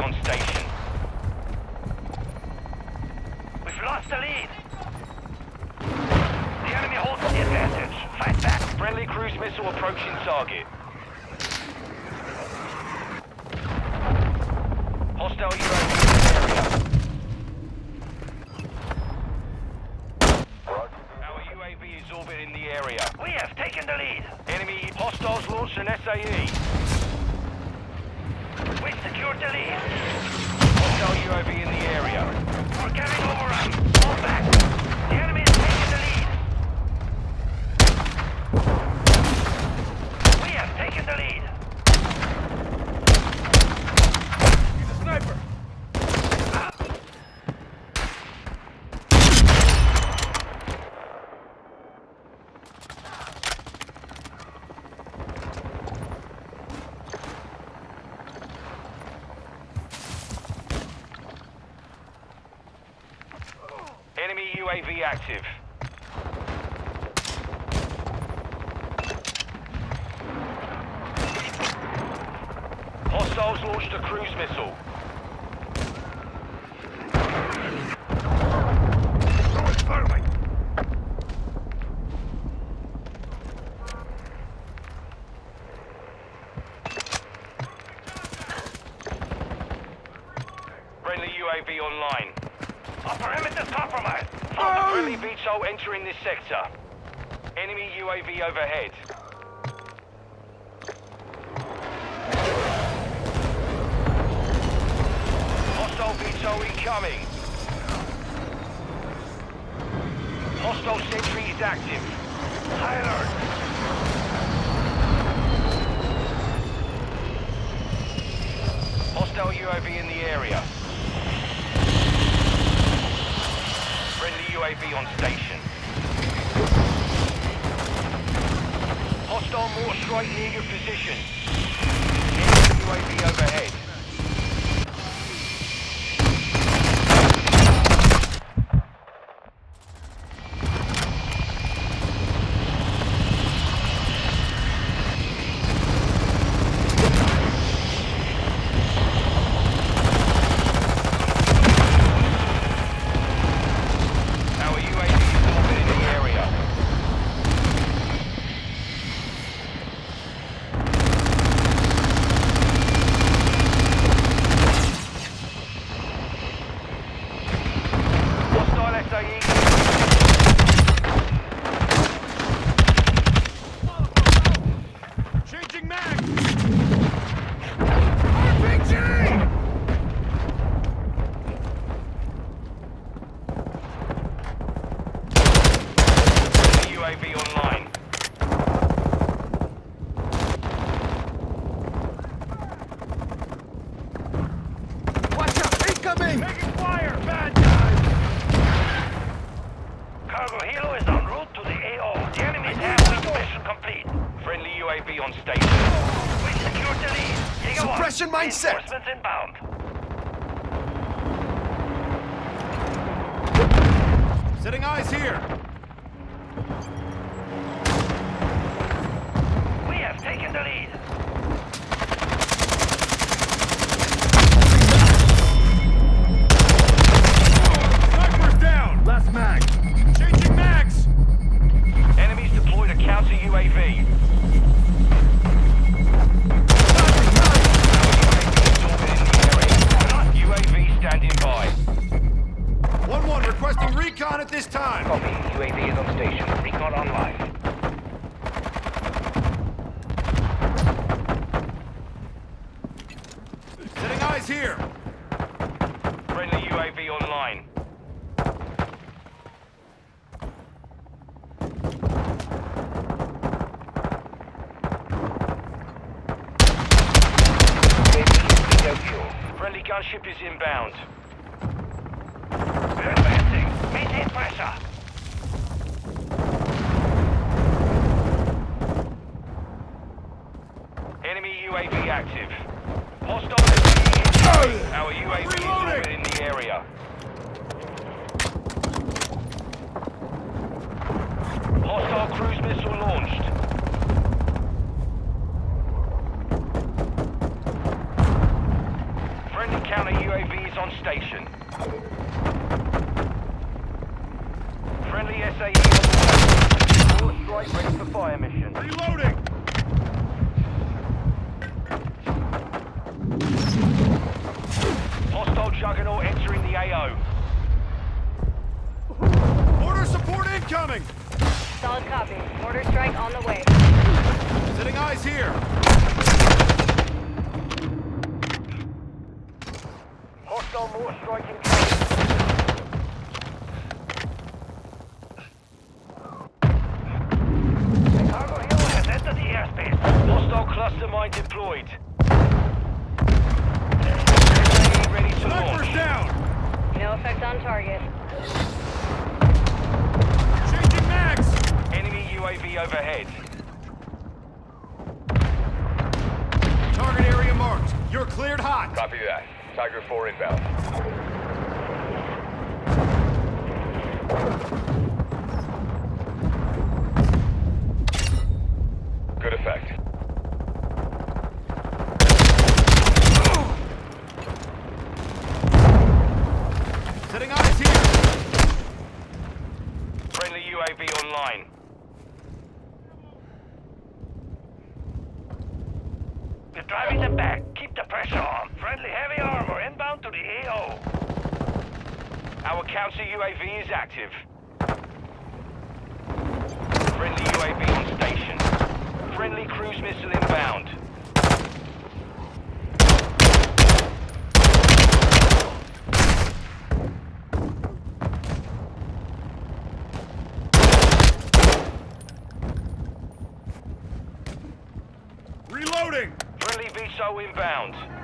On station. We've lost the lead. The enemy holds the advantage. Fight back. Friendly cruise missile approaching target. Hostile UAV in the area. Our UAV is orbiting the area. We have taken the lead. Enemy hostiles launched an SAE. We secured the lead. Hostile UAV in the area. We're getting overrun. Fall back. The enemy is taking the lead. We have taken the lead. He's a sniper! Enemy UAV active. Hostiles launched a cruise missile. Friendly UAV online. Our perimeter's compromised. Found a friendly oh! VTOL entering this sector. Enemy UAV overhead. Hostile VTOL incoming. Hostile sentry is active. High alert. Hostile UAV in the area. Friendly UAV on station. Hostile mortar strike near your position. Enemy UAV overhead. Our UAV is orbiting the area. Hostile SAE. Changing mag! RPG! UAV online. Watch out! Incoming! Taking fire! Bad guys! Cargo helo is en route to the AO. The enemy's halfway mission complete. Friendly UAV on station. We secured the lead. Giga. Suppression mine set. Reinforcements inbound. Setting eyes here! Ship is inbound. We're advancing. Maintain pressure. Enemy UAV active. Hostile UAV. Our UAV is in the area. Hostile cruise missile launched. Friendly counter UAV is on station. Friendly SAE on the way. Strike ready for fire mission. Reloading! Hostile juggernaut entering the AO. Order support incoming! Solid copy. Mortar strike on the way. Sitting eyes here. Hostile mortar strike incoming. Cargo helo has entered the airspace. Hostile cluster mine deployed. Ready to Snipers launch. down! No effect on target. Changing mags! Enemy UAV overhead. Target area marked. You're cleared hot. Copy that. Tiger 4 inbound. Good effect. Sitting eyes here. Friendly UAV online. We're driving them back. Keep the pressure on. Friendly heavy armor inbound to the AO. Our counter UAV is active. Friendly UAV on station. Friendly cruise missile inbound. Reloading! Friendly VSO inbound.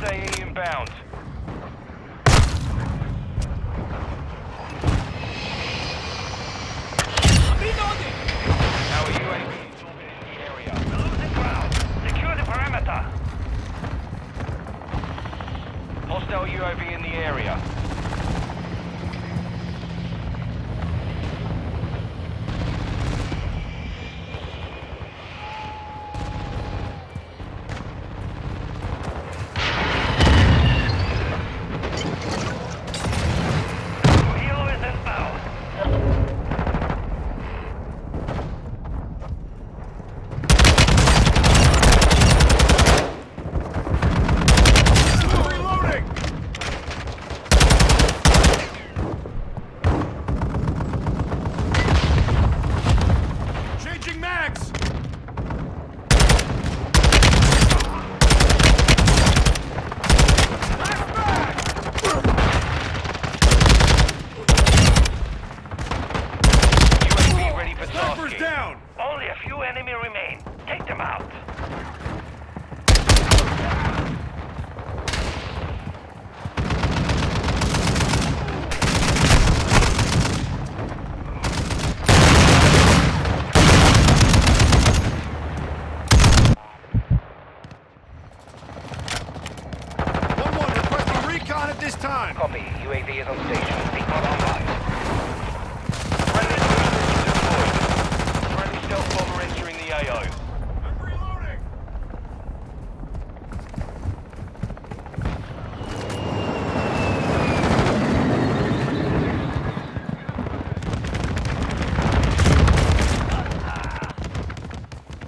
Reloading! Friendly SAE inbound. Our UAV is orbiting the area. We're losing ground. Secure the perimeter. Hostile UAV in the area. Helo is inbound. Reloading! Changing mags! UAV ready for Snipers tasking. down! Only a few enemy remain. Take them out. One one requesting recon at this time. Copy. UAV is on station. Recon online. Friendly cruise missile deployed. Friendly stealth bomber entering the AO.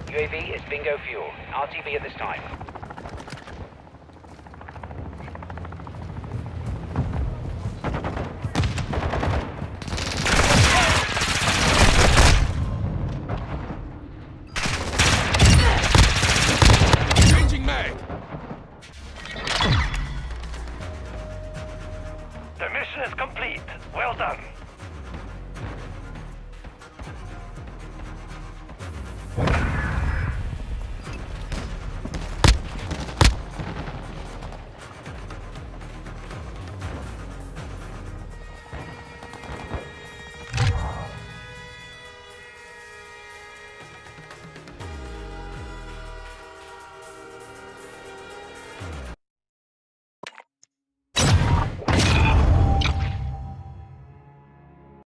UAV is bingo fuel. RTB at this time.